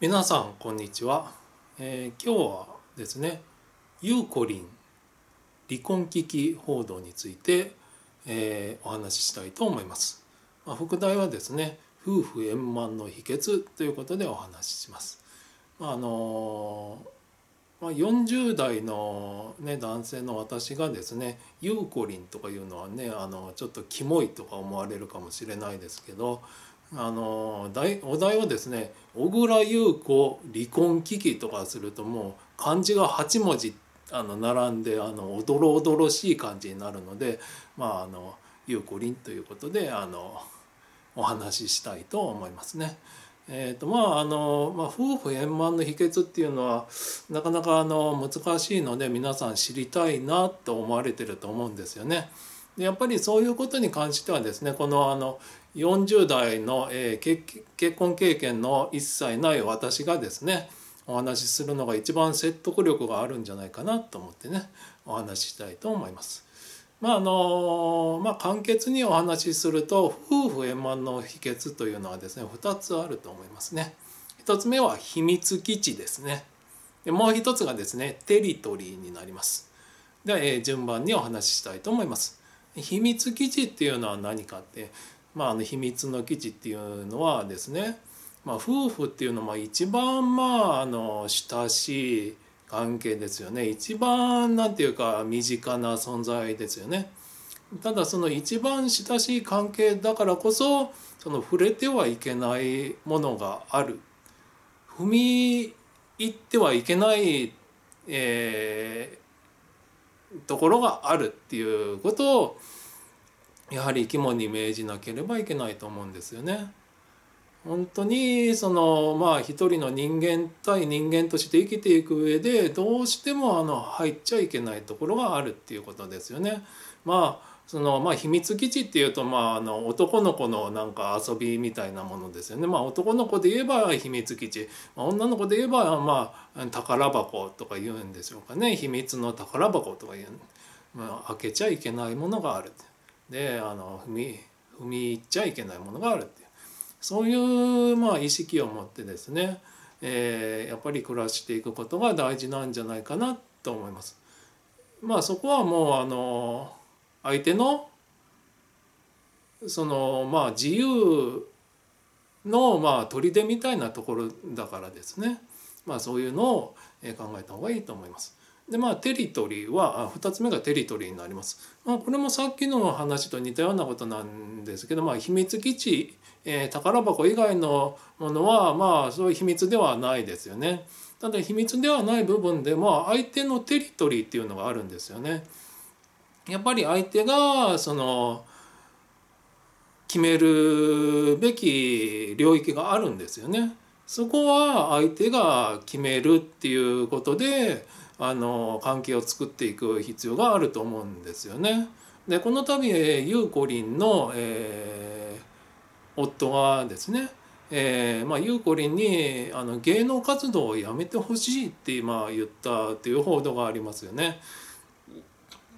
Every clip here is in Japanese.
皆さんこんにちは、えー今日はですねユーコリン離婚危機報道について、えーお話ししたいと思います、まあ、副題はですね夫婦円満の秘訣ということでお話しします。まああのまあ、40代の、ね、男性の私がですねユーコリンとかいうのはねあのちょっとキモいとか思われるかもしれないですけどあのお題をですね「小倉優子離婚危機」とかするともう漢字が8文字あの並んであのおどろおどろしい感じになるのでまああのゆうこりんということであのお話ししたいと思いますね。えーとまああのまあ、夫婦円満の秘訣っていうのはなかなかあの難しいので皆さん知りたいなと思われてると思うんですよね。でやっぱりそういうことに関してはですねこのあの40代の、えー結婚経験の一切ない私がですねお話しするのが一番説得力があるんじゃないかなと思ってねお話ししたいと思います。まああのまあ、簡潔にお話しすると夫婦円満の秘訣というのはですね2つあると思いますね。1つ目は秘密基地ですね。でもう一つがですねテリトリーになります。では、えー順番にお話ししたいと思います。秘密基地っていうのは何かって、まあ、あの秘密の基地っていうのはですね、まあ、夫婦っていうのは一番まああの親しい関係ですよね一番なんていうか身近な存在ですよね。ただその一番親しい関係だからこそその触れてはいけないものがある踏み入ってはいけない、えーところがあるっていうことをやはり肝に銘じなければいけないと思うんですよね。本当にそのまあ一人の人間対人間として生きていく上でどうしてもあの入っちゃいけないところがあるっていうことですよね。まあそのまあ秘密基地っていうとまああの男の子のなんか遊びみたいなものですよね。まあ男の子で言えば秘密基地、まあ女の子で言えばまあ宝箱とか言うんでしょうかね。秘密の宝箱とか言う、まあ、開けちゃいけないものがある。であの踏み踏み入っちゃいけないものがあるっていうそういうまあ意識を持ってですね、えーやっぱり暮らしていくことが大事なんじゃないかなと思います。まあそこはもうあの相手のそのまあ自由のまあ砦みたいなところだからですねまあそういうのをえ考えた方がいいと思います。でまあテリトリーは2つ目がテリトリーになります。まあ、これもさっきの話と似たようなことなんですけど、まあ、秘密基地、えー宝箱以外のものはまあそういう秘密ではないですよね。ただ秘密ではない部分でまあ相手のテリトリーっていうのがあるんですよね。やっぱり相手がその決めるべき領域があるんですよね。そこは相手が決めるっていうことであの関係を作っていく必要があると思うんですよね。でこの度ゆうこりんの、えー夫がですね、えーまあ、ゆうこりんにあの芸能活動をやめてほしいって、まあ、言ったっていう報道がありますよね。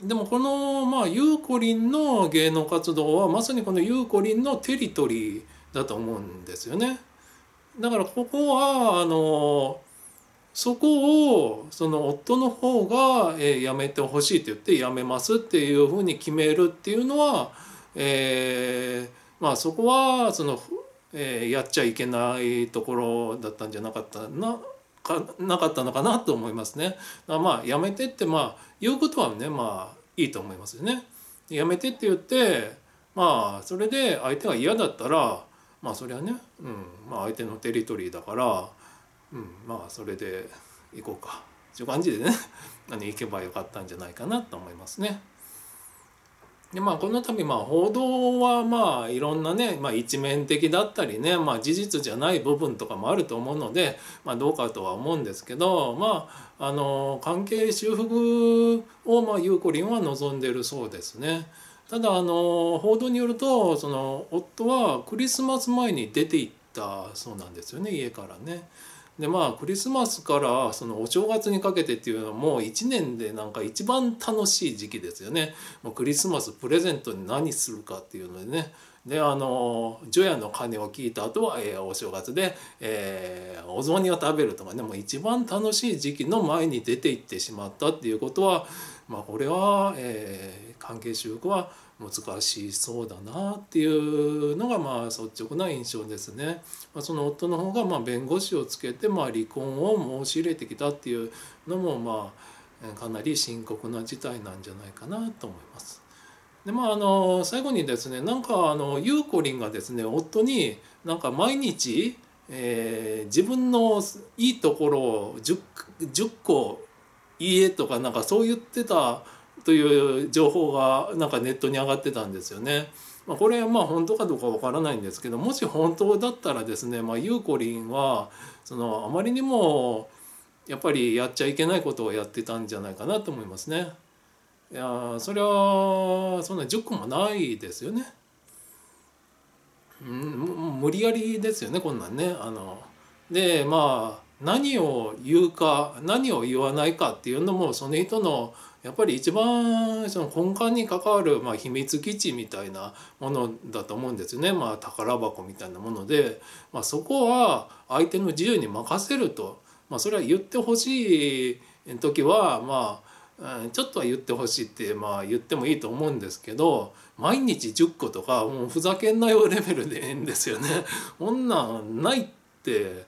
でもこの、まあ、ゆうこりんの芸能活動はまさにこのゆうこりんのテリトリーだと思うんですよね。だからここはあのそこをその夫の方が、えー、やめてほしいって言ってやめますっていうふうに決めるっていうのは、えーまあそこはその、えーやっちゃいけないところだったんじゃなかったなかなかったのかなと思いますね。だからまあやめてってまあ言うことはねまあいいと思いますよね。やめてって言ってまあそれで相手が嫌だったらまあそれはね、うんまあ、相手のテリトリーだから、うん、まあそれで行こうかという感じでねあの行けばよかったんじゃないかなと思いますね。でまあこの度まあ報道はまあいろんなね、まあ、一面的だったりね、まあ、事実じゃない部分とかもあると思うので、まあ、どうかとは思うんですけどまああの関係修復をまあゆうこりんは望んでるそうですね。ただあの報道によるとその夫はクリスマス前に出て行ったそうなんですよね家からね。でまあクリスマスからそのお正月にかけてっていうのはもう1年でなんか一番楽しい時期ですよね。もうクリスマスプレゼントに何するかっていうのでね、であの除夜の鐘を聞いた後は、えー、お正月で、えー、お雑煮を食べるとかねもう一番楽しい時期の前に出ていってしまったっていうことは、まあ、これは、えー、関係修復は難しそうだなっていうのがまあ率直な印象ですね。まあ、その夫の方がまあ弁護士をつけてまあ離婚を申し入れてきたっていうのもまあかなり深刻な事態なんじゃないかなと思います。でまああの最後にですねなんかあのゆうこりんがですね夫になんか毎日、えー、自分のいいところを 10, 10個家とかなんかそう言ってたという情報がなんかネットに上がってたんですよね。まあ、これはまあ本当かどうかわからないんですけどもし本当だったらですね、まあ、ゆうこりんはそのあまりにもやっぱりやっちゃいけないことをやってたんじゃないかなと思いますね。いやそれはそんな10個もないですよね。うん、無理やりですよねこんなんね。あのでまあ何を言うか何を言わないかっていうのもその人のやっぱり一番その根幹に関わる、まあ、秘密基地みたいなものだと思うんですよね、まあ、宝箱みたいなもので、まあ、そこは相手の自由に任せると、まあ、それは言ってほしい時はまあちょっとは言ってほしいってまあ言ってもいいと思うんですけど毎日10個とかもうふざけんなよレベルでいいんですよね。こんなんないって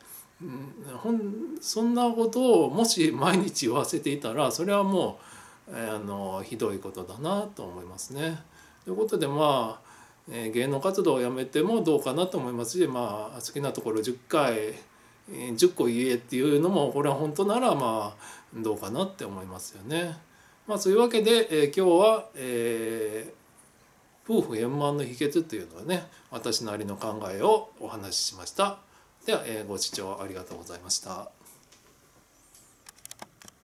ほんそんなことをもし毎日言わせていたらそれはもうあのひどいことだなと思いますね。ということでまあ、え、芸能活動をやめてもどうかなと思いますし、まあ、好きなところ10回10個言えっていうのもこれは本当ならまあどうかなって思いますよね。まあ、そういうわけで、えー、今日は、えー、夫婦円満の秘訣というのはね私なりの考えをお話ししました。では、えー、ご視聴ありがとうございました。